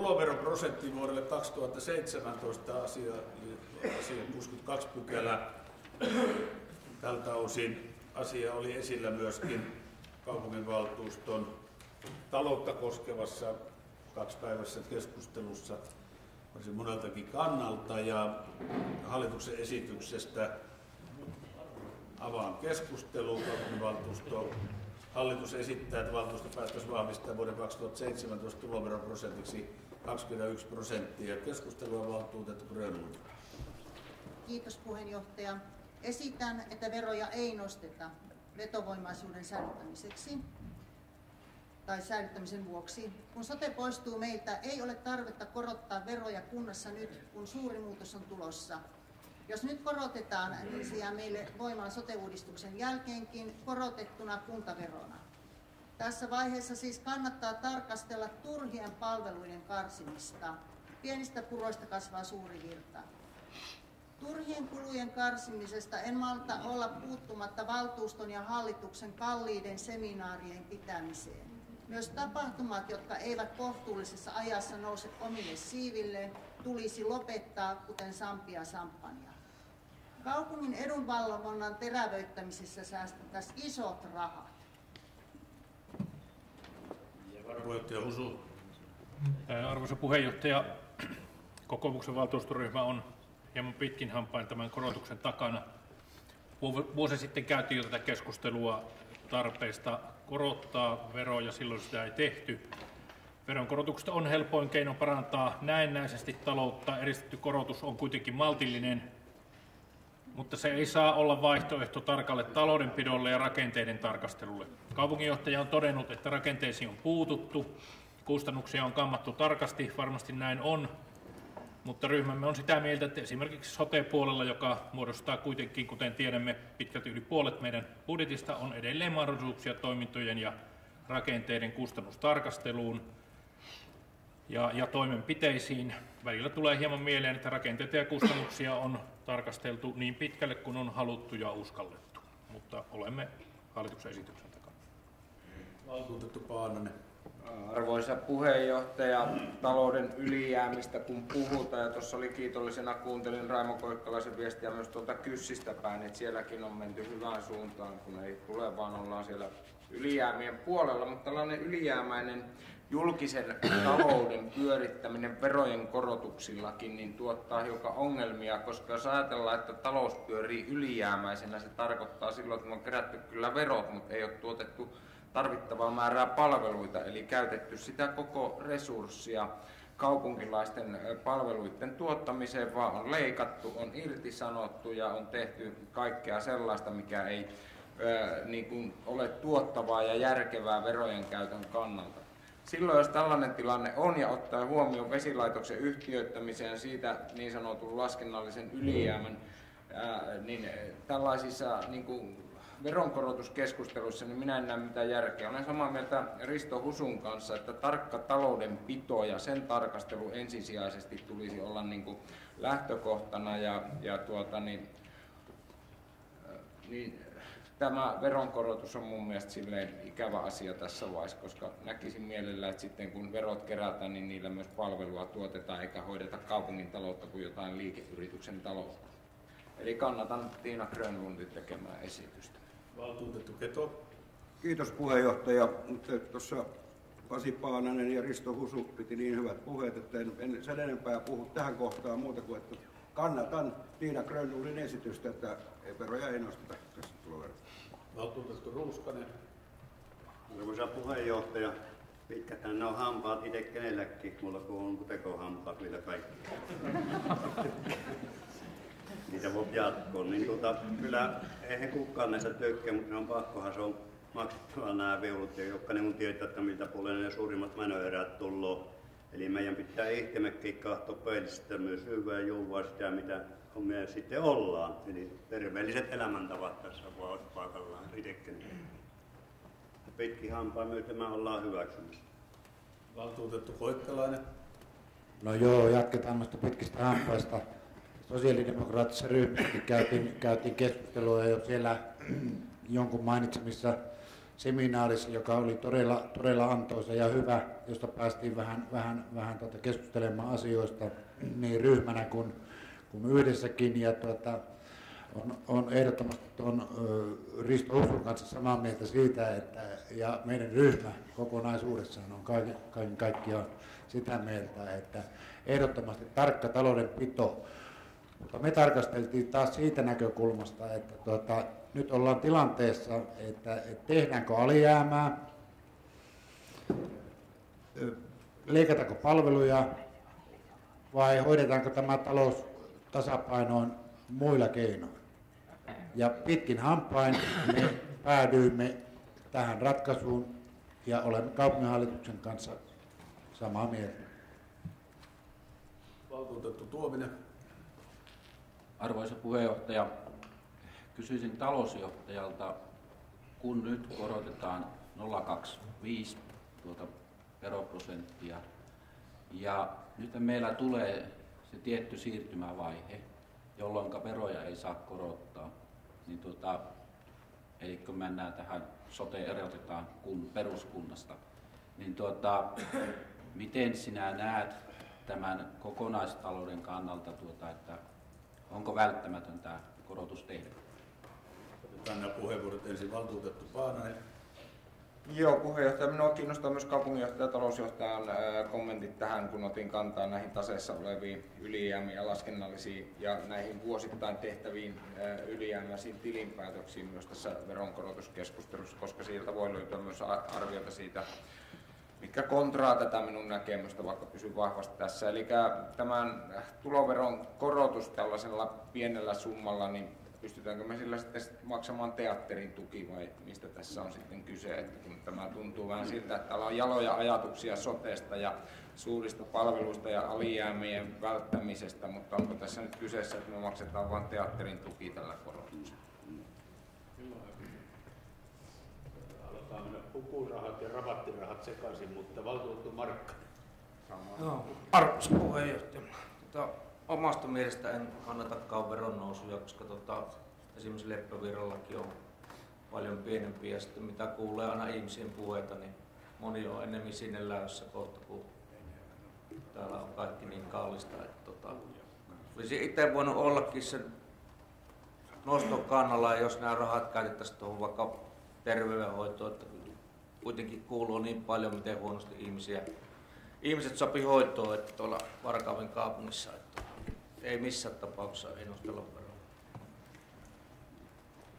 tuloveroprosentti vuodelle 2017 asia, asia 62 pykälä. Tältä osin asia oli esillä myöskin kaupunginvaltuuston taloutta koskevassa kaksipäiväisessä keskustelussa varsin moneltakin kannalta ja hallituksen esityksestä avaan keskustelun. Kaupunginvaltuusto Hallitus esittää, että valtuusto päättäisi vahvistaa vuoden 2017 tuloveroprosentiksi 21 prosenttia. Keskustelua valtuutettu Grönlund. Kiitos puheenjohtaja. Esitän, että veroja ei nosteta vetovoimaisuuden säilyttämiseksi tai säilyttämisen vuoksi. Kun sote poistuu meiltä, ei ole tarvetta korottaa veroja kunnassa nyt, kun suuri muutos on tulossa. Jos nyt korotetaan, niin se jää meille voimaan sote-uudistuksen jälkeenkin korotettuna kuntaverona. Tässä vaiheessa siis kannattaa tarkastella turhien palveluiden karsimista. Pienistä puroista kasvaa suuri virta. Turhien kulujen karsimisesta en malta olla puuttumatta valtuuston ja hallituksen kalliiden seminaarien pitämiseen. Myös tapahtumat, jotka eivät kohtuullisessa ajassa nouse omille siiville, tulisi lopettaa, kuten Sampia Sampania. Kaupungin edunvalvonnan terävöittämisessä säästettäisiin isot rahat. Varapuheenjohtaja Husu. Arvoisa puheenjohtaja, kokoomuksen valtuustoryhmä on hieman pitkin hampain tämän korotuksen takana. Vuosi sitten käytiin jo tätä keskustelua tarpeesta korottaa veroja, silloin sitä ei tehty. Veronkorotuksesta on helpoin keino parantaa näennäisesti taloutta. Eristetty korotus on kuitenkin maltillinen, mutta se ei saa olla vaihtoehto tarkalle taloudenpidolle ja rakenteiden tarkastelulle. Kaupunginjohtaja on todennut, että rakenteisiin on puututtu, kustannuksia on kammattu tarkasti, varmasti näin on, mutta ryhmämme on sitä mieltä, että esimerkiksi sote-puolella, joka muodostaa kuitenkin, kuten tiedämme, pitkälti yli puolet meidän budjetista, on edelleen mahdollisuuksia toimintojen ja rakenteiden kustannustarkasteluun ja, ja toimenpiteisiin. Välillä tulee hieman mieleen, että rakenteita ja kustannuksia on tarkasteltu niin pitkälle kuin on haluttu ja uskallettu, mutta olemme hallituksen esityksen takana. Valtuutettu Paananen. Arvoisa puheenjohtaja, talouden ylijäämistä kun puhutaan, ja tuossa oli kiitollisena kuuntelin Raimo Koikkalaisen viestiä myös tuolta Kyssistä päin, että sielläkin on menty hyvään suuntaan, kun ei tule, vaan ollaan siellä ylijäämien puolella, mutta tällainen ylijäämäinen julkisen talouden pyörittäminen verojen korotuksillakin niin tuottaa hiukan ongelmia, koska jos ajatellaan, että talous pyörii ylijäämäisenä, se tarkoittaa silloin, että on kerätty kyllä verot, mutta ei ole tuotettu tarvittavaa määrää palveluita, eli käytetty sitä koko resurssia kaupunkilaisten palveluiden tuottamiseen, vaan on leikattu, on irtisanottu ja on tehty kaikkea sellaista, mikä ei niin kuin ole tuottavaa ja järkevää verojen käytön kannalta. Silloin, jos tällainen tilanne on ja ottaa huomioon vesilaitoksen yhtiöittämisen siitä niin sanotun laskennallisen ylijäämän, ää, niin tällaisissa niin kuin veronkorotuskeskusteluissa, niin minä en näe mitään järkeä. Olen samaa mieltä Risto Husun kanssa, että tarkka taloudenpito ja sen tarkastelu ensisijaisesti tulisi olla niin kuin lähtökohtana ja, ja tuota, niin, niin tämä veronkorotus on mun mielestä silleen ikävä asia tässä vaiheessa, koska näkisin mielellä, että sitten kun verot kerätään, niin niillä myös palvelua tuotetaan eikä hoideta kaupungin taloutta kuin jotain liikeyrityksen taloutta. Eli kannatan Tiina Grönlundin tekemää esitystä. Valtuutettu Keto. Kiitos puheenjohtaja. Tuossa Pasi Paananen ja Risto Husu piti niin hyvät puheet, että en, en sen enempää puhu tähän kohtaan muuta kuin, että kannatan Tiina Grönlundin esitystä, että veroja ei nosteta tässä tuloverossa. Valtuutettu Ruuskanen. Arvoisa puheenjohtaja, pitkät ne on hampaat itse kenelläkin, mulla kun on tekohampaat vielä kaikki. Niitä voi jatkoa. Niin tuota, kyllä eihän kukaan näistä tykkää, mutta on pakkohan se on maksettava nämä viulut, ja jotka ne mun tietää, että miltä puolella ne suurimmat menoerät tullut. Eli meidän pitää ihtemekkiä katsoa peilistä myös hyvää juuvaa sitä, mitä on me sitten ollaan. Eli terveelliset elämäntavat tässä paikallaan itsekin. Pitki hampaa myöten me ollaan hyväksymässä. Valtuutettu Koikkalainen. No joo, jatketaan noista pitkistä hampaista. Sosiaalidemokraattisessa ryhmässä käytiin, käytiin keskustelua jo siellä jonkun mainitsemissa seminaarissa, joka oli todella, todella antoisa ja hyvä, josta päästiin vähän, vähän, vähän tuota keskustelemaan asioista niin ryhmänä kuin, kuin yhdessäkin. Ja tuota, on, on ehdottomasti tuon Risto Usun kanssa samaa mieltä siitä, että ja meidän ryhmä kokonaisuudessaan on kaiken, kaiken kaikkiaan sitä mieltä, että ehdottomasti tarkka taloudenpito, mutta me tarkasteltiin taas siitä näkökulmasta, että tuota, nyt ollaan tilanteessa, että, että tehdäänkö alijäämää, leikataanko palveluja vai hoidetaanko tämä talous tasapainoon muilla keinoin. Ja pitkin hampain me päädyimme tähän ratkaisuun ja olemme kaupunginhallituksen kanssa samaa mieltä. Valtuutettu Tuominen. Arvoisa puheenjohtaja, kysyisin talousjohtajalta, kun nyt korotetaan 0,25 tuota veroprosenttia ja nyt meillä tulee se tietty siirtymävaihe, jolloin veroja ei saa korottaa, niin tuota, eli kun mennään tähän sote erotetaan kun peruskunnasta, niin tuota, miten sinä näet tämän kokonaistalouden kannalta, tuota, että onko välttämätöntä korotus tehdä? Otetaan nämä puheenvuorot ensin valtuutettu Paananen. Joo, puheenjohtaja. Minua kiinnostaa myös kaupunginjohtaja ja talousjohtajan kommentit tähän, kun otin kantaa näihin taseessa oleviin ylijäämiin ja laskennallisiin ja näihin vuosittain tehtäviin ylijäämäisiin tilinpäätöksiin myös tässä veronkorotuskeskustelussa, koska sieltä voi löytyä myös arviota siitä, mikä kontraa tätä minun näkemystä, vaikka pysyn vahvasti tässä. Eli tämän tuloveron korotus tällaisella pienellä summalla, niin pystytäänkö me sillä sitten maksamaan teatterin tuki vai mistä tässä on sitten kyse, että kun tämä tuntuu vähän siltä, että täällä on jaloja ajatuksia sotesta ja suurista palveluista ja alijäämien välttämisestä, mutta onko tässä nyt kyseessä, että me maksetaan vain teatterin tuki tällä korotuksella? Aletaan mennä pukurahat ja rabattirahat sekaisin, mutta valtuutettu Markka. Joo, arvoisa puheenjohtaja. Tota, omasta mielestä en kannatakaan veron nousuja, koska tota, esimerkiksi Leppävirrallakin on paljon pienempiä. Ja sitten mitä kuulee aina ihmisen puheita, niin moni on enemmän sinne lähdössä kohta, kun täällä on kaikki niin kallista. Että tota, olisi itse voinut ollakin sen noston kannalla, jos nämä rahat käytettäisiin tuohon vaikka terveydenhoitoon, että kuitenkin kuuluu niin paljon, miten huonosti ihmisiä, ihmiset sopii hoitoon, että tuolla Varkauden kaupungissa, että ei missään tapauksessa ei nostella veroa.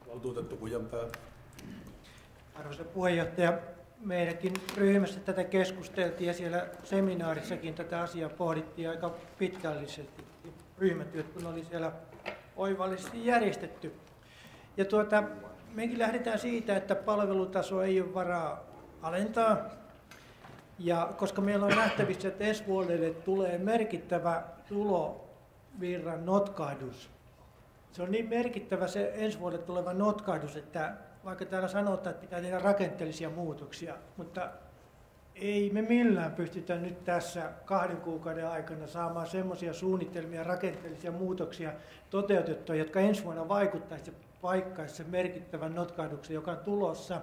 Valtuutettu Kujanpää. Arvoisa puheenjohtaja, meidänkin ryhmässä tätä keskusteltiin ja siellä seminaarissakin tätä asiaa pohdittiin aika pitkällisesti. Ryhmätyöt kun oli siellä oivallisesti järjestetty. Ja tuota, mekin lähdetään siitä, että palvelutaso ei ole varaa alentaa. Ja koska meillä on nähtävissä, että ensi vuodelle tulee merkittävä tulovirran notkahdus, se on niin merkittävä se ensi vuodelle tuleva notkahdus, että vaikka täällä sanotaan, että pitää tehdä rakenteellisia muutoksia, mutta ei me millään pystytä nyt tässä kahden kuukauden aikana saamaan semmoisia suunnitelmia, rakenteellisia muutoksia toteutettua, jotka ensi vuonna vaikuttaisi paikkaisi sen merkittävän notkahduksen, joka on tulossa.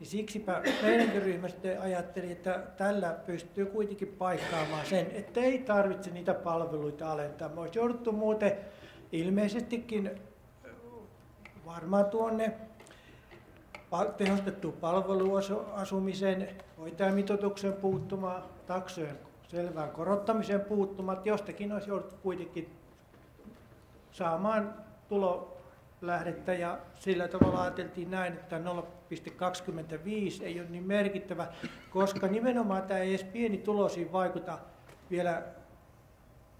Niin siksipä meidänkin ryhmästä ajatteli, että tällä pystyy kuitenkin paikkaamaan sen, että ei tarvitse niitä palveluita alentaa. Me olisi jouduttu muuten ilmeisestikin varmaan tuonne tehostettu palveluasumisen, hoitajamitoituksen puuttumaan, taksojen selvään korottamiseen puuttumaan, jostakin olisi jouduttu kuitenkin saamaan tulolähdettä ja sillä tavalla ajateltiin näin, että 0,25 ei ole niin merkittävä, koska nimenomaan tämä ei edes pieni tulosiin vaikuta vielä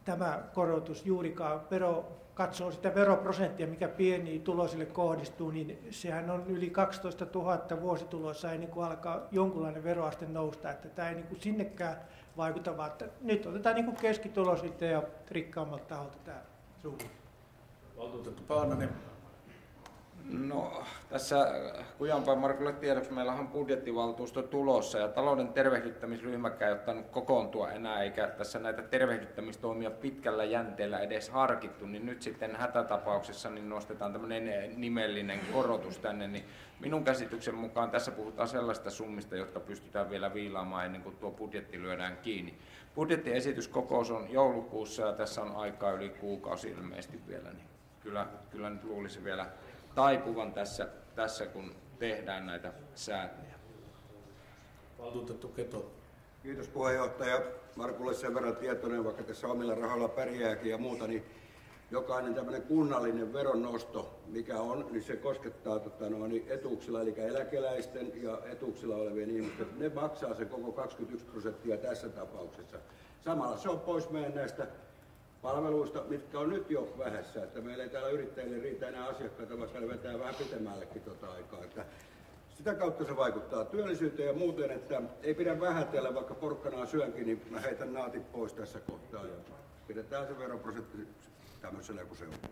tämä korotus juurikaan vero katsoo sitä veroprosenttia, mikä pieni tulosille kohdistuu, niin sehän on yli 12 000 vuositulossa ennen kuin alkaa jonkunlainen veroaste nousta, että tämä ei niin kuin sinnekään vaikuta, vaan että nyt otetaan niin kuin ja rikkaammalta taholta tämä suunta. Valtuutettu Paananen. No, tässä Kujanpäin Markulle tiedoksi meillä on budjettivaltuusto tulossa ja talouden tervehdyttämisryhmäkään ei ottanut kokoontua enää eikä tässä näitä tervehdyttämistoimia pitkällä jänteellä edes harkittu, niin nyt sitten hätätapauksessa niin nostetaan tämmöinen nimellinen korotus tänne, niin minun käsityksen mukaan tässä puhutaan sellaista summista, jotka pystytään vielä viilaamaan ennen kuin tuo budjetti lyödään kiinni. Budjettiesityskokous on joulukuussa ja tässä on aikaa yli kuukausi ilmeisesti vielä, niin kyllä, kyllä nyt luulisi vielä taipuvan tässä, tässä kun tehdään näitä säätöjä. Valtuutettu Keto. Kiitos puheenjohtaja. Markulle sen verran tietoinen, vaikka tässä omilla rahoilla pärjääkin ja muuta, niin jokainen tämmöinen kunnallinen veronnosto, mikä on, niin se koskettaa tota, no, niin etuuksilla, eli eläkeläisten ja etuuksilla olevien ihmisten, ne maksaa se koko 21 prosenttia tässä tapauksessa. Samalla se on pois meidän näistä palveluista, mitkä on nyt jo vähässä, että meillä ei täällä yrittäjille riitä enää asiakkaita, vaikka ne vetää vähän pitemmällekin tuota aikaa. Että sitä kautta se vaikuttaa työllisyyteen ja muuten, että ei pidä vähätellä, vaikka porkkanaa syönkin, niin mä heitän naatit pois tässä kohtaa ja pidetään se veroprosentti tämmöisellä kuin se on.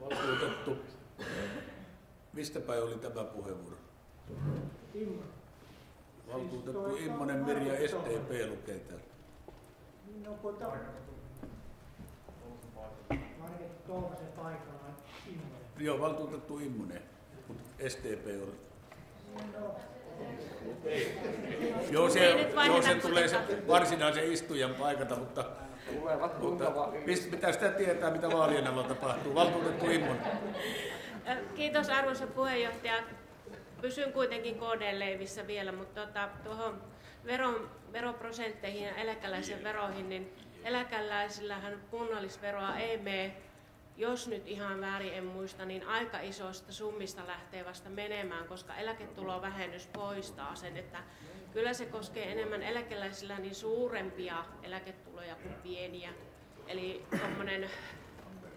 Valtuutettu. Mistä päin oli tämä puheenvuoro? Valtuutettu Immonen Mirja STP lukee täällä. No kun to... Ainakin Tolvasen paikalla Immonen. Joo, valtuutettu Immonen, mutta STP on. No, Joo, se, joo, se tulee se varsinaisen istujan paikalta, mutta, mutta mistä, mitä sitä tietää, mitä vaalien alla tapahtuu? Valtuutettu Immonen. Kiitos arvoisa puheenjohtaja. Pysyn kuitenkin KD-leivissä vielä, mutta tuota, tuohon veron, veroprosentteihin ja eläkeläisen veroihin, niin eläkeläisillähän kunnallisveroa ei mene, jos nyt ihan väärin en muista, niin aika isoista summista lähtee vasta menemään, koska eläketulovähennys poistaa sen, että kyllä se koskee enemmän eläkeläisillä niin suurempia eläketuloja kuin pieniä. Eli tuommoinen,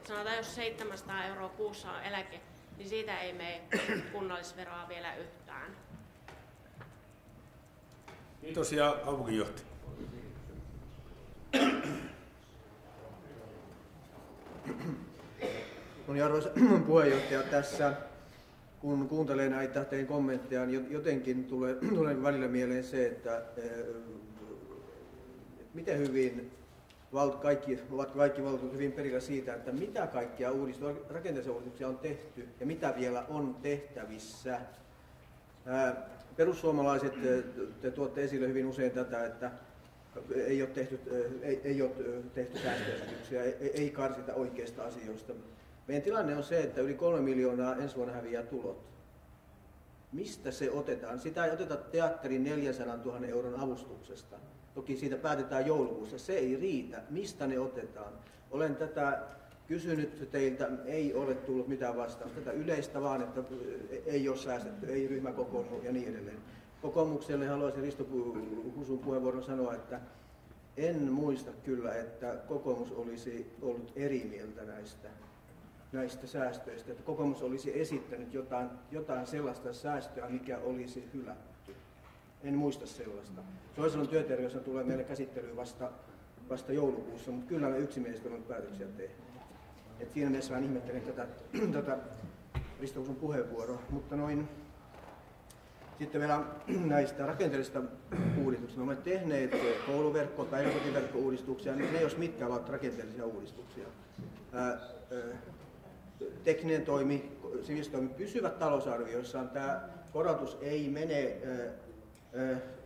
sanotaan jos 700 euroa kuussa on eläke, niin siitä ei mene kunnallisveroa vielä yhtään. Kiitos ja kaupunginjohtaja. No niin, arvoisa puheenjohtaja, tässä kun kuuntelee näitä teidän kommentteja, niin jotenkin tulee, tulee välillä mieleen se, että miten hyvin valt, kaikki, ovat kaikki valtuutetut hyvin perillä siitä, että mitä kaikkia uudistuksia, rakenteellisia uudistuksia on tehty ja mitä vielä on tehtävissä. Perussuomalaiset, te tuotte esille hyvin usein tätä, että ei ole tehty, ei, ei ole tehty säästöesityksiä, ei, ei karsita oikeista asioista. Meidän tilanne on se, että yli kolme miljoonaa ensi vuonna häviää tulot. Mistä se otetaan? Sitä ei oteta teatterin 400 000 euron avustuksesta. Toki siitä päätetään joulukuussa. Se ei riitä. Mistä ne otetaan? Olen tätä kysynyt teiltä, ei ole tullut mitään vastausta. Tätä yleistä vaan, että ei ole säästetty, ei ryhmä ja niin edelleen. Kokoomukselle haluaisin Risto Husun puheenvuoron sanoa, että en muista kyllä, että kokoomus olisi ollut eri mieltä näistä, näistä säästöistä. Että kokoomus olisi esittänyt jotain, jotain sellaista säästöä, mikä olisi hylätty. En muista sellaista. Soisalon työterveys tulee meille käsittelyyn vasta, vasta joulukuussa, mutta kyllä me yksimielisesti olemme päätöksiä tehneet. Et siinä mielessä vähän ihmettelen tätä, tätä Risto puheenvuoroa, mutta noin sitten vielä näistä rakenteellisista uudistuksista. Me olemme tehneet kouluverkko- tai päiväkotiverkko-uudistuksia, niin ne jos mitkä ovat rakenteellisia uudistuksia. tekninen toimi, sivistoimi pysyvät talousarvioissaan. Tämä korotus ei mene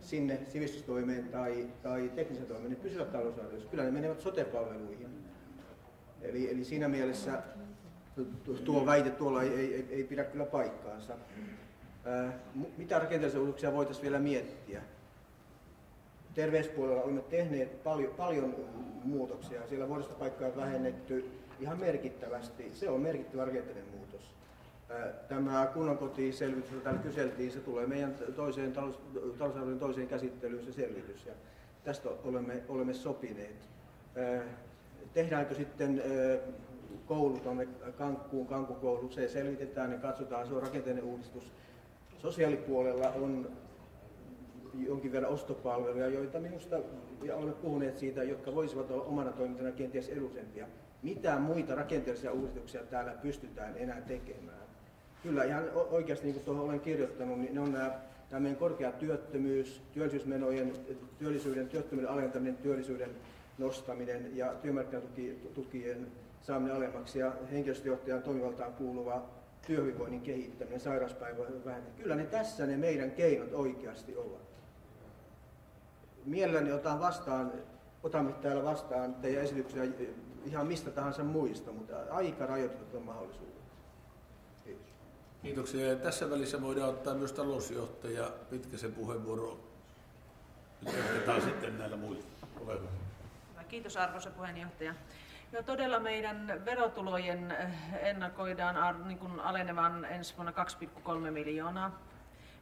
sinne sivistystoimeen tai, tai teknisen toimeen, ne pysyvät talousarvioissa. Kyllä ne menevät sote-palveluihin. Eli, eli siinä mielessä tuo väite tuolla ei, ei, ei pidä kyllä paikkaansa. Mitä rakenteellisia uudistuksia voitaisiin vielä miettiä? Terveyspuolella olemme tehneet paljon, paljon muutoksia. Siellä vuodesta on vähennetty ihan merkittävästi. Se on merkittävä rakenteellinen muutos. Tämä kunnan kotiselvitys, jota täällä kyseltiin, se tulee meidän toiseen talous, toiseen käsittelyyn se selvitys. Ja tästä olemme, olemme sopineet. Tehdäänkö sitten koulu tuonne Kankkuun, Kankukoulu, se selvitetään ja katsotaan, se on rakenteellinen uudistus Sosiaalipuolella on jonkin verran ostopalveluja, joita minusta, ja olemme puhuneet siitä, jotka voisivat olla omana toimintana kenties edullisempia. mitä muita rakenteellisia uudistuksia täällä pystytään enää tekemään. Kyllä ihan oikeasti, niin kuin tuohon olen kirjoittanut, niin ne on nämä, tämä meidän korkea työttömyys, työllisyysmenojen, työllisyyden, työttömyyden alentaminen, työllisyyden nostaminen ja työmarkkinatukien saaminen alemmaksi ja henkilöstöjohtajan toimivaltaan kuuluva työhyvinvoinnin kehittäminen, sairauspäivän vähentäminen. Kyllä ne tässä ne meidän keinot oikeasti ovat. Mielelläni otan vastaan, otamme täällä vastaan teidän esityksiä ihan mistä tahansa muista, mutta aika rajoitetut on mahdollisuudet. Kiitos. Kiitoksia. Ja tässä välissä voidaan ottaa myös talousjohtaja Pitkäsen puheenvuoro. Jatketaan sitten näillä muilla. Ole hyvä. Kiitos arvoisa puheenjohtaja. No todella meidän verotulojen eh, ennakoidaan niin kuin alenevan ensi vuonna 2,3 miljoonaa.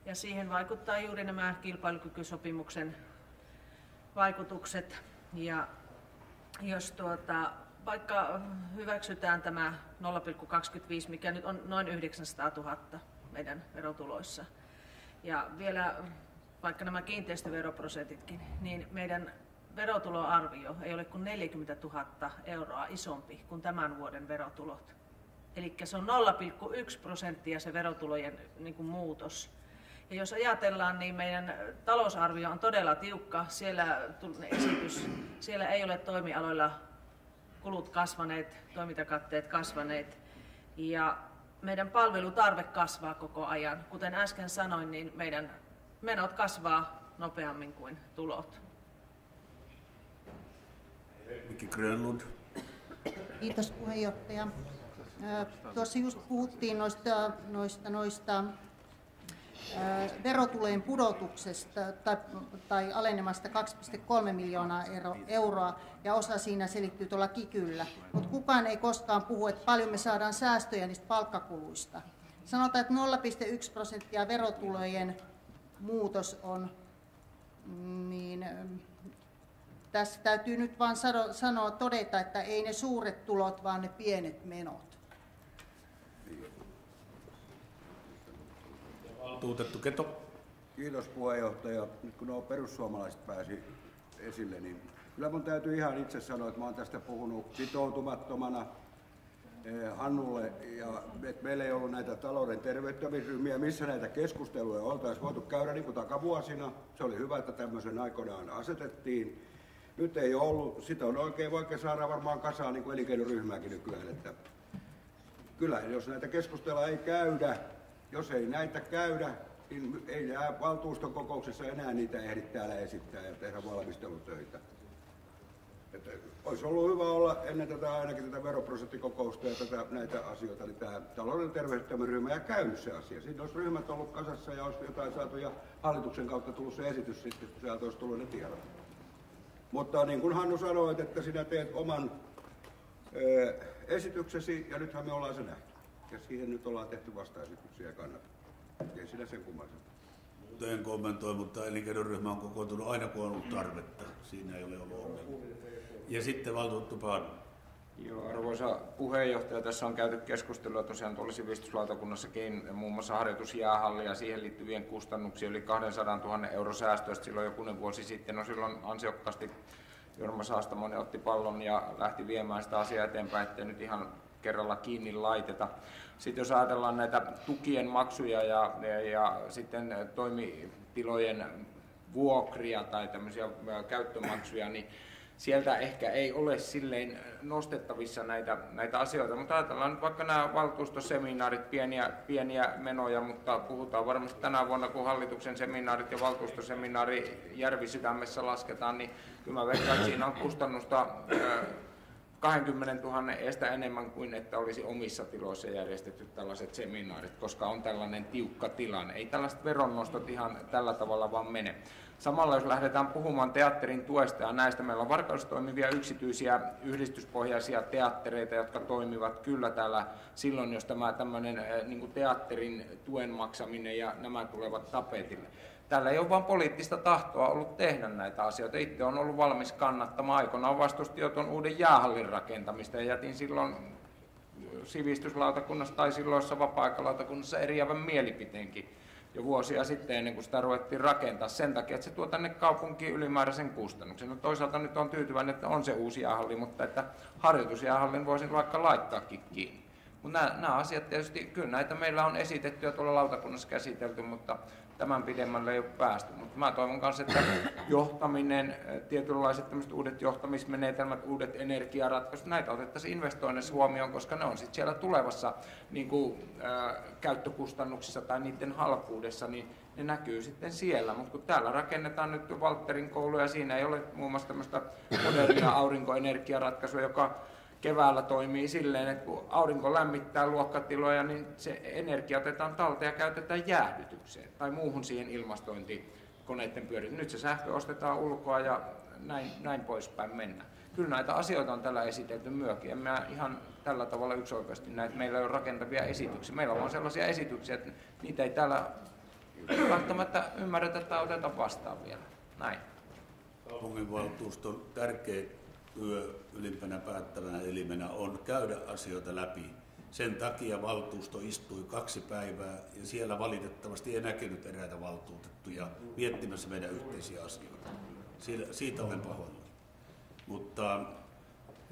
Ja siihen vaikuttaa juuri nämä kilpailukykysopimuksen vaikutukset. Ja jos tuota, vaikka hyväksytään tämä 0,25, mikä nyt on noin 900 000 meidän verotuloissa, ja vielä vaikka nämä kiinteistöveroprosentitkin, niin meidän verotuloarvio ei ole kuin 40 000 euroa isompi kuin tämän vuoden verotulot. Eli se on 0,1 prosenttia se verotulojen niin kuin muutos. Ja jos ajatellaan, niin meidän talousarvio on todella tiukka. Siellä esitys, siellä ei ole toimialoilla kulut kasvaneet, toimintakatteet kasvaneet. Ja meidän palvelutarve kasvaa koko ajan. Kuten äsken sanoin, niin meidän menot kasvaa nopeammin kuin tulot. Mikki Grönlund. Kiitos puheenjohtaja. Tuossa just puhuttiin noista, noista, noista verotulojen pudotuksesta tai, tai alenemasta 2,3 miljoonaa euroa ja osa siinä selittyy tuolla kikyllä. Mutta kukaan ei koskaan puhu, että paljon me saadaan säästöjä niistä palkkakuluista. Sanotaan, että 0,1 prosenttia verotulojen muutos on, niin tässä täytyy nyt vain sanoa, todeta, että ei ne suuret tulot, vaan ne pienet menot. Valtuutettu Keto. Kiitos puheenjohtaja. Nyt kun nuo perussuomalaiset pääsi esille, niin kyllä mun täytyy ihan itse sanoa, että mä oon tästä puhunut sitoutumattomana eh, Hannulle, ja että meillä ei ollut näitä talouden terveyttämisryhmiä, missä näitä keskusteluja oltaisiin voitu käydä niin kuin takavuosina. Se oli hyvä, että tämmöisen aikoinaan asetettiin. Nyt ei ollut, sitä on oikein vaikka saada varmaan kasaan niin kuin elinkeinoryhmääkin nykyään. Että kyllä, jos näitä keskusteluja ei käydä, jos ei näitä käydä, niin ei nämä valtuuston kokouksessa enää niitä ehdi täällä esittää ja tehdä valmistelutöitä. Että olisi ollut hyvä olla ennen tätä ainakin tätä veroprosenttikokousta ja tätä, näitä asioita, niin tämä talouden terveyttämyryhmä ja käynyt se asia. Siinä olisi ryhmät ollut kasassa ja olisi jotain saatu ja hallituksen kautta tullut se esitys sitten, kun sieltä olisi tullut ne tiedot. Mutta niin kuin Hannu sanoi, että sinä teet oman esityksesi ja nythän me ollaan se nähty. Ja siihen nyt ollaan tehty vastaesityksiä ja kannattaa. Ei siinä sen kummallisempaa. Muuten kommentoi, mutta elinkeinoryhmä on kokoontunut aina kun on ollut tarvetta. Siinä ei ole ollut ongelma. Ja sitten valtuuttu Paanu. Joo, arvoisa puheenjohtaja, tässä on käyty keskustelua tosiaan tuolla sivistyslautakunnassakin muun muassa harjoitusjäähalli ja siihen liittyvien kustannuksia yli 200 000 euro säästöistä silloin jokunen vuosi sitten. No silloin ansiokkaasti Jorma Saastamonen otti pallon ja lähti viemään sitä asiaa eteenpäin, ettei nyt ihan kerralla kiinni laiteta. Sitten jos ajatellaan näitä tukien maksuja ja, ja, ja sitten toimitilojen vuokria tai tämmöisiä käyttömaksuja, niin sieltä ehkä ei ole silleen nostettavissa näitä, näitä asioita, mutta ajatellaan nyt vaikka nämä valtuustoseminaarit, pieniä, pieniä menoja, mutta puhutaan varmasti tänä vuonna, kun hallituksen seminaarit ja valtuustoseminaari Järvisydämessä lasketaan, niin kyllä mä veikkaan, että siinä on kustannusta 20 000 estä enemmän kuin että olisi omissa tiloissa järjestetty tällaiset seminaarit, koska on tällainen tiukka tilanne. Ei tällaiset veronnostot ihan tällä tavalla vaan mene. Samalla jos lähdetään puhumaan teatterin tuesta ja näistä, meillä on Varkaudessa toimivia yksityisiä yhdistyspohjaisia teattereita, jotka toimivat kyllä täällä silloin, jos tämä tämmöinen niin teatterin tuen maksaminen ja nämä tulevat tapetille. Täällä ei ole vain poliittista tahtoa ollut tehdä näitä asioita. Itse on ollut valmis kannattamaan. Aikoinaan vastusti jo tuon uuden jäähallin rakentamista ja jätin silloin sivistyslautakunnassa tai silloissa vapaa-aikalautakunnassa eriävän mielipiteenkin jo vuosia sitten ennen kuin sitä ruvettiin rakentaa sen takia, että se tuo tänne kaupunkiin ylimääräisen kustannuksen. No toisaalta nyt on tyytyväinen, että on se uusi jäähalli, mutta että harjoitusjäähallin voisin vaikka laittaakin kiinni. Mutta nämä, nämä asiat tietysti, kyllä näitä meillä on esitetty ja tuolla lautakunnassa käsitelty, mutta tämän pidemmälle ei ole päästy. Mutta mä toivon myös, että johtaminen, tietynlaiset uudet johtamismenetelmät, uudet energiaratkaisut, näitä otettaisiin investoinnissa huomioon, koska ne on sitten siellä tulevassa niin kuin, ää, käyttökustannuksissa tai niiden halpuudessa, niin ne näkyy sitten siellä. Mutta kun täällä rakennetaan nyt Walterin koulu ja siinä ei ole muun muassa tämmöistä modernia aurinkoenergiaratkaisua, joka keväällä toimii silleen, että kun aurinko lämmittää luokkatiloja, niin se energia otetaan talteen ja käytetään jäähdytykseen tai muuhun siihen ilmastointikoneiden pyöritykseen. Nyt se sähkö ostetaan ulkoa ja näin, näin poispäin mennä. Kyllä näitä asioita on tällä esitelty myöskin. En mä ihan tällä tavalla yksioikeasti näitä. Meillä ei ole rakentavia esityksiä. Meillä on sellaisia esityksiä, että niitä ei täällä välttämättä ymmärretä tai oteta vastaan vielä. Näin. Kaupunginvaltuuston tärkeä työ ylimpänä päättävänä elimenä on käydä asioita läpi. Sen takia valtuusto istui kaksi päivää ja siellä valitettavasti ei näkynyt eräitä valtuutettuja miettimässä meidän yhteisiä asioita. Siitä, siitä olen pahoilla. Mutta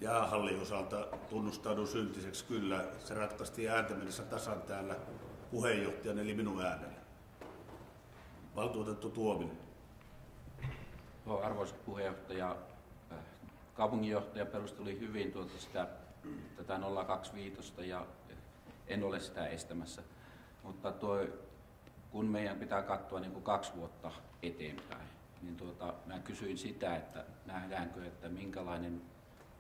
jäähallin osalta tunnustaudun syntiseksi kyllä. Se ratkaistiin ääntämennessä tasan täällä puheenjohtajan eli minun äänellä. Valtuutettu Tuominen. Arvoisa puheenjohtaja, kaupunginjohtaja perusteli hyvin tuota sitä, tätä 025 ja en ole sitä estämässä. Mutta tuo, kun meidän pitää katsoa niin kuin kaksi vuotta eteenpäin, niin tuota, mä kysyin sitä, että nähdäänkö, että minkälainen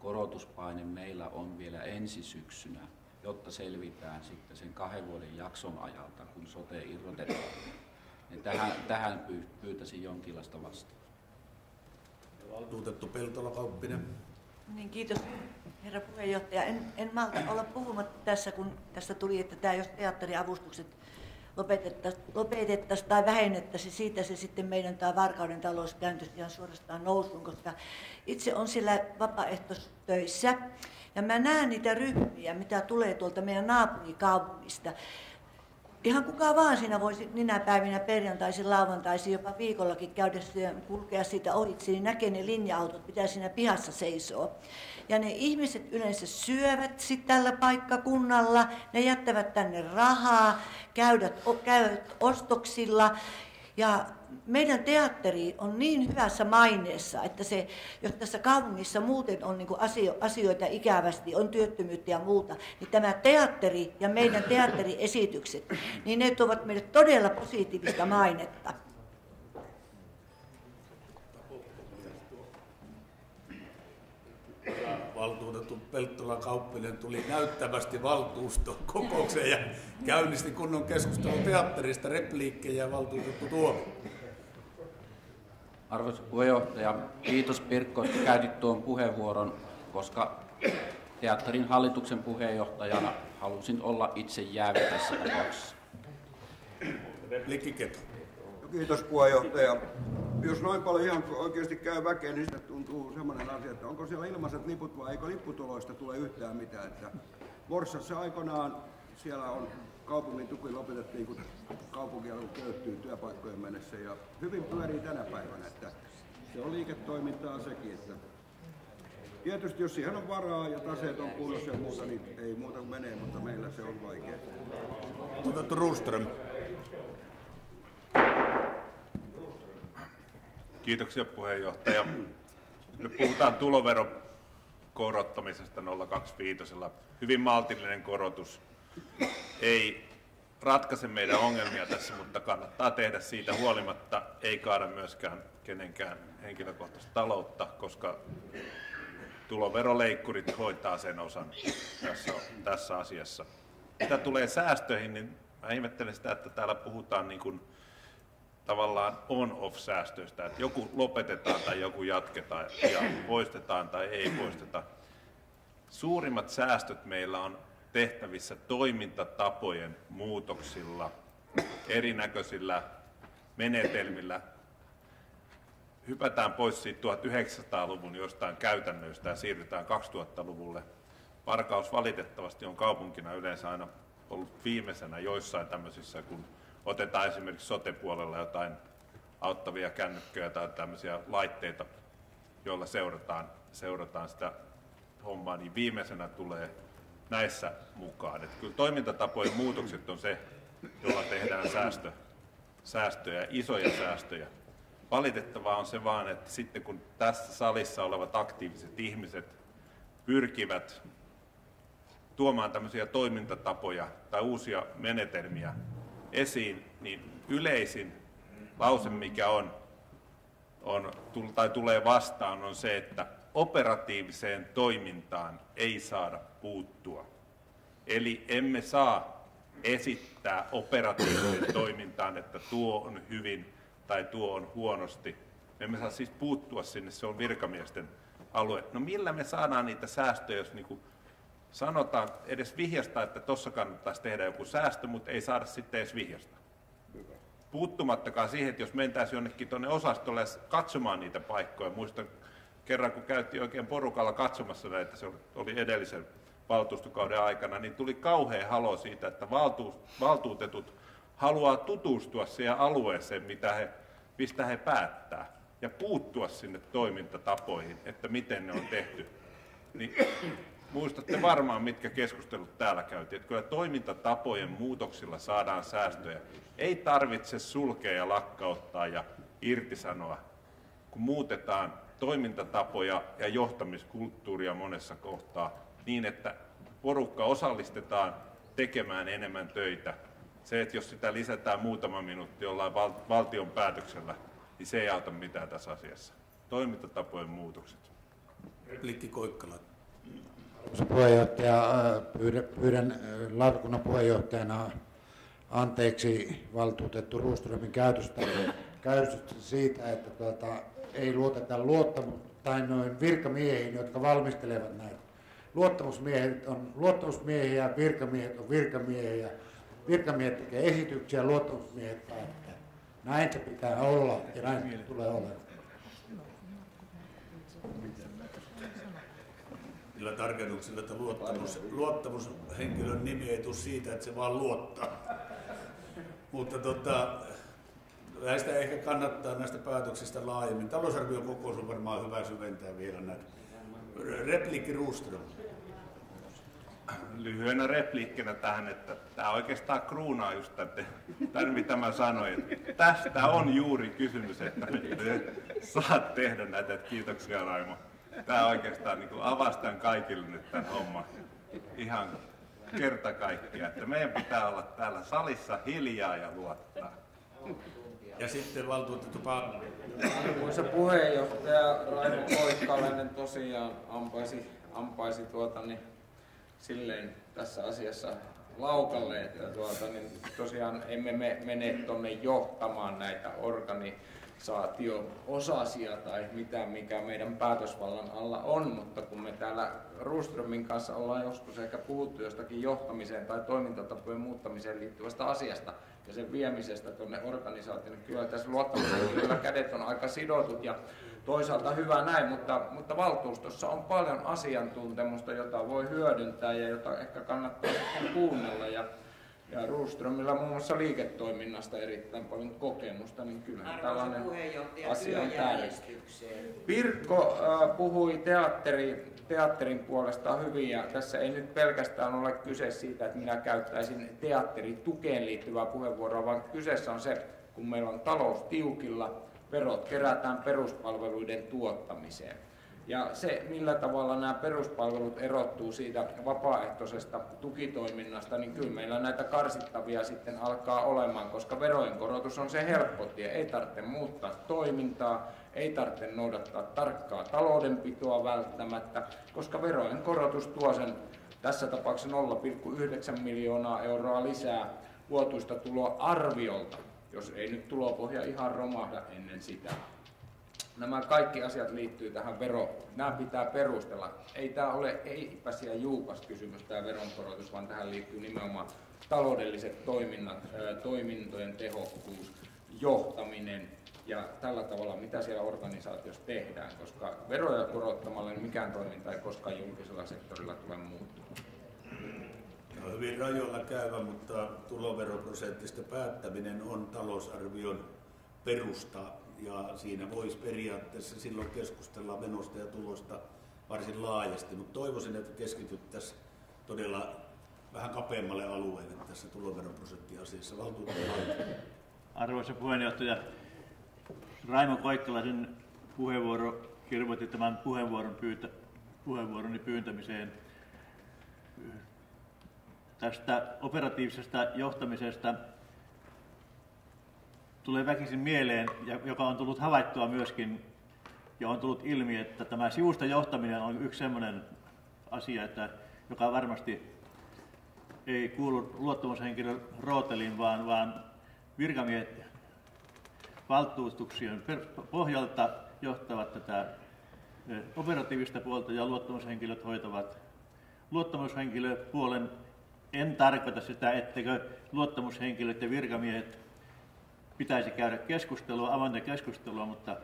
korotuspaine meillä on vielä ensi syksynä, jotta selvitään sitten sen kahden vuoden jakson ajalta, kun sote irrotetaan. Niin tähän, tähän pyytäisin jonkinlaista vastausta. Valtuutettu Peltola Kauppinen. Niin, kiitos herra puheenjohtaja. En, en malta olla puhumatta tässä, kun tässä tuli, että tämä jos teatteriavustukset lopetettaisiin lopetettaisi tai vähennettäisiin, siitä se sitten meidän tämä Varkauden talous kääntyisi ihan suorastaan nousuun, koska itse on siellä vapaaehtoistöissä ja mä näen niitä ryhmiä, mitä tulee tuolta meidän naapurikaupungista. Ihan kuka vaan siinä voisi ninä päivinä perjantaisin, lauantaisin, jopa viikollakin käydä kulkea siitä ohitse, niin näkee ne linja-autot, mitä siinä pihassa seisoo. Ja ne ihmiset yleensä syövät sitten tällä paikkakunnalla, ne jättävät tänne rahaa, käyvät, käyvät ostoksilla ja meidän teatteri on niin hyvässä maineessa, että se, jos tässä kaupungissa muuten on niin asio, asioita ikävästi, on työttömyyttä ja muuta, niin tämä teatteri ja meidän teatteriesitykset, niin ne tuovat meille todella positiivista mainetta. Valtuutettu Pelttola Kauppinen tuli näyttävästi valtuuston kokoukseen ja käynnisti kunnon keskustelun teatterista, repliikkejä ja valtuutettu Tuomi. Arvoisa puheenjohtaja, kiitos Pirkko, että käytit tuon puheenvuoron, koska teatterin hallituksen puheenjohtajana halusin olla itse jäävi tässä tapauksessa. Kiitos puheenjohtaja. Jos noin paljon ihan oikeasti käy väkeä, niin sitten tuntuu sellainen asia, että onko siellä ilmaiset liput vai eikö lipputuloista tule yhtään mitään. Että Vorsassa aikanaan siellä on kaupungin tuki lopetettiin, kun kaupunki köyhtyy työpaikkojen mennessä ja hyvin pyörii tänä päivänä, että se on liiketoimintaa sekin, että Tietysti jos siihen on varaa ja taseet on kunnossa ja muuta, niin ei muuta menee, mutta meillä se on vaikea. Otettu Ruström. Kiitoksia puheenjohtaja. Nyt puhutaan tuloveron korottamisesta 025. Hyvin maltillinen korotus. Ei ratkaise meidän ongelmia tässä, mutta kannattaa tehdä siitä huolimatta. Ei kaada myöskään kenenkään henkilökohtaista taloutta, koska tuloveroleikkurit hoitaa sen osan tässä, tässä asiassa. Mitä tulee säästöihin, niin mä ihmettelen sitä, että täällä puhutaan niin kuin tavallaan on-off-säästöistä, että joku lopetetaan tai joku jatketaan ja poistetaan tai ei poisteta. Suurimmat säästöt meillä on tehtävissä toimintatapojen muutoksilla, erinäköisillä menetelmillä. Hypätään pois siitä 1900-luvun jostain käytännöistä ja siirrytään 2000-luvulle. Varkaus valitettavasti on kaupunkina yleensä aina ollut viimeisenä joissain tämmöisissä, kun otetaan esimerkiksi sote-puolella jotain auttavia kännykköjä tai tämmöisiä laitteita, joilla seurataan, seurataan sitä hommaa, niin viimeisenä tulee näissä mukaan. Että kyllä toimintatapojen muutokset on se, jolla tehdään säästö, säästöjä, isoja säästöjä. Valitettavaa on se vaan, että sitten kun tässä salissa olevat aktiiviset ihmiset pyrkivät tuomaan tämmöisiä toimintatapoja tai uusia menetelmiä esiin, niin yleisin lause, mikä on, on tai tulee vastaan, on se, että operatiiviseen toimintaan ei saada puuttua. Eli emme saa esittää operatiiviseen toimintaan, että tuo on hyvin tai tuo on huonosti. Me emme saa siis puuttua sinne, se on virkamiesten alue. No millä me saadaan niitä säästöjä, jos niin sanotaan edes vihjasta, että tuossa kannattaisi tehdä joku säästö, mutta ei saada sitten edes vihjasta. Puuttumattakaan siihen, että jos mentäisiin jonnekin tuonne osastolle katsomaan niitä paikkoja. Muistan kerran, kun käytiin oikein porukalla katsomassa näitä, se oli edellisen valtuustokauden aikana, niin tuli kauhean halo siitä, että valtuutetut haluaa tutustua siihen alueeseen, mitä he, mistä he päättää, ja puuttua sinne toimintatapoihin, että miten ne on tehty. Niin muistatte varmaan, mitkä keskustelut täällä käytiin, että kyllä toimintatapojen muutoksilla saadaan säästöjä. Ei tarvitse sulkea ja lakkauttaa ja irtisanoa, kun muutetaan toimintatapoja ja johtamiskulttuuria monessa kohtaa niin, että porukka osallistetaan tekemään enemmän töitä. Se, että jos sitä lisätään muutama minuutti jollain val- valtion päätöksellä, niin se ei auta mitään tässä asiassa. Toimintatapojen muutokset. Replikki Koikkala. Arvoisa puheenjohtaja, pyydän, pyydän lautakunnan puheenjohtajana anteeksi valtuutettu Ruuströmin käytöstä, käytöstä siitä, että tuota, ei luoteta luottamus, tai noin virkamiehiin, jotka valmistelevat näitä. Luottamusmiehet on luottamusmiehiä, virkamiehet on virkamiehiä. Virkamiehet tekee esityksiä, luottamusmiehet päättää. Näin se pitää olla ja näin se tulee olemaan. Sillä tarkoituksella, että luottamus, luottamushenkilön nimi ei tule siitä, että se vaan luottaa. Mutta tota, näistä ehkä kannattaa näistä päätöksistä laajemmin. Talousarvion kokous on varmaan hyvä syventää vielä näitä. Repliikki Ruuström. Lyhyenä repliikkinä tähän, että tämä oikeastaan kruunaa just tämän, tämän mitä mä sanoin. Tästä on juuri kysymys, että saat tehdä näitä. Kiitoksia Raimo. Tämä oikeastaan niin avasi tämän kaikille nyt tämän homman. Ihan kerta kaikkiaan, että meidän pitää olla täällä salissa hiljaa ja luottaa. Ja sitten valtuutettu Paavali. Arvoisa puheenjohtaja Raimo Koikkalainen tosiaan ampaisi, ampaisi tuota, niin, silleen tässä asiassa laukalle, että tuota, niin tosiaan emme me mene tuonne johtamaan näitä organisaatio-osasia tai mitään, mikä meidän päätösvallan alla on, mutta kun me täällä Ruströmin kanssa ollaan joskus ehkä puhuttu jostakin johtamiseen tai toimintatapojen muuttamiseen liittyvästä asiasta, ja sen viemisestä tuonne organisaatioon. Kyllä tässä luottamushenkilöllä kädet on aika sidotut ja toisaalta hyvä näin, mutta, mutta valtuustossa on paljon asiantuntemusta, jota voi hyödyntää ja jota ehkä kannattaa kuunnella. Ja, ja Ruuströmillä muun muassa liiketoiminnasta erittäin paljon kokemusta, niin kyllä tällainen asia on. Pirkko äh, puhui teatteri, teatterin puolesta hyvin ja tässä ei nyt pelkästään ole kyse siitä, että minä käyttäisin teatteritukeen liittyvää puheenvuoroa, vaan kyseessä on se, kun meillä on talous tiukilla, verot kerätään peruspalveluiden tuottamiseen. Ja se, millä tavalla nämä peruspalvelut erottuu siitä vapaaehtoisesta tukitoiminnasta, niin kyllä meillä näitä karsittavia sitten alkaa olemaan, koska verojen korotus on se helppo tie. Ei tarvitse muuttaa toimintaa, ei tarvitse noudattaa tarkkaa taloudenpitoa välttämättä, koska verojen korotus tuo sen tässä tapauksessa 0,9 miljoonaa euroa lisää vuotuista tuloa arviolta, jos ei nyt tulopohja ihan romahda ennen sitä. Nämä kaikki asiat liittyy tähän veroon. Nämä pitää perustella. Ei tämä ole eipäs ja juupas kysymys tämä veronkorotus, vaan tähän liittyy nimenomaan taloudelliset toiminnat, toimintojen tehokkuus, johtaminen ja tällä tavalla, mitä siellä organisaatiossa tehdään, koska veroja korottamalla niin mikään toiminta ei koskaan julkisella sektorilla tule muuttumaan. on hyvin rajoilla käyvä, mutta tuloveroprosentista päättäminen on talousarvion perusta ja siinä voisi periaatteessa silloin keskustella menosta ja tulosta varsin laajasti, mutta toivoisin, että keskityttäisiin todella vähän kapeammalle alueelle tässä tuloveroprosenttiasiassa. Arvoisa puheenjohtaja, Raimo Koikkalaisen puheenvuoro kirvoitti tämän puheenvuoron pyytä, puheenvuoroni pyyntämiseen tästä operatiivisesta johtamisesta tulee väkisin mieleen, joka on tullut havaittua myöskin ja on tullut ilmi, että tämä sivusta johtaminen on yksi sellainen asia, että, joka varmasti ei kuulu luottamushenkilön rooteliin, vaan, vaan virkamiehet valtuutuksien pohjalta johtavat tätä operatiivista puolta ja luottamushenkilöt hoitavat luottamushenkilöpuolen. En tarkoita sitä, etteikö luottamushenkilöt ja virkamiehet pitäisi käydä keskustelua, avointa keskustelua, mutta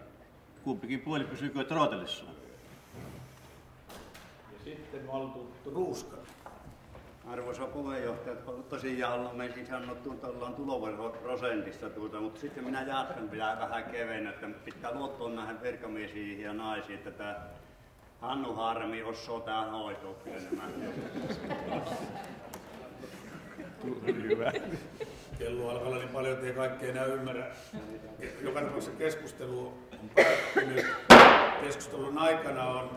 kumpikin puoli pysyykö trootelissaan. Ja sitten valtuutettu Ruuska. Arvoisa puheenjohtaja, tosiaan me siis sanottu, että ollaan tuloveroprosentissa tuota, mutta sitten minä jatkan vielä vähän kevennä, että pitää luottaa näihin virkamiesiin ja naisiin, että tämä Hannu Harmi osaa tähän hoitoon kyllä nämä. Hyvä. Kello alkaa niin paljon, että ei kaikkea enää ymmärrä. Joka tapauksessa keskustelu on päättynyt. Keskustelun aikana on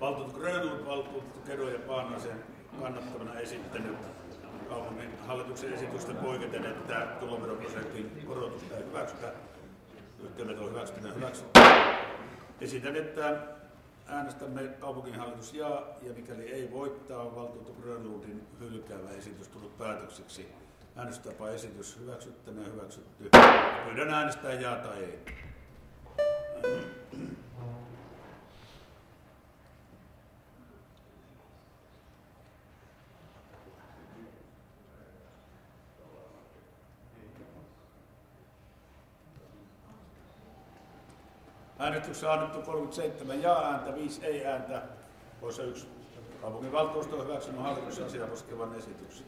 valtuutettu Grönlund, valtuutettu Kedo ja Paanasen kannattamana esittänyt kaupungin hallituksen esitystä poiketen, että tuloveroprosentin korotusta ei hyväksytä. Yhteenveto hyväksytään ja hyväksytään. Esitän, että äänestämme kaupunginhallitus ja, ja mikäli ei voittaa, valtuutettu Grönlundin hylkäävä esitys tullut päätökseksi. Äänestystapa esitys hyväksyttäneen hyväksytty. Pyydän äänestää ja tai ei. Äänestyksessä annettu 37 ja-ääntä, 5 ei-ääntä, poissa yksi. Kaupungin valtuusto on hyväksynyt hallituksen asiaa koskevan esityksen.